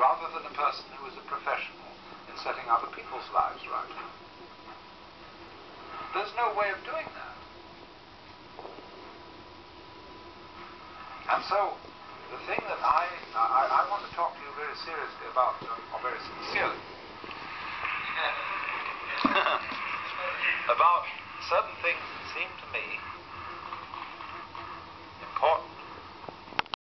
rather than a person who is a professional in setting other people's lives right. There's no way of doing that. And so, the thing that I, I, I want to talk to you very seriously about, uh, or very sincerely, about certain things that seem to me important